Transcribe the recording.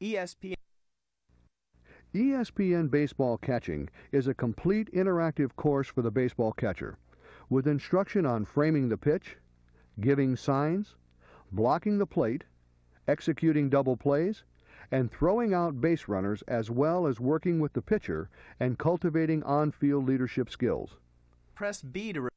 ESPN. ESPN Baseball Catching is a complete interactive course for the baseball catcher, with instruction on framing the pitch, giving signs, blocking the plate, executing double plays, and throwing out base runners as well as working with the pitcher and cultivating on-field leadership skills. Press B to